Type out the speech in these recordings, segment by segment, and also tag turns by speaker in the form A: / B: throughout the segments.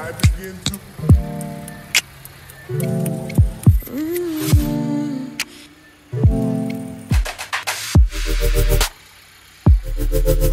A: I begin to. Mm. It's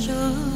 A: 着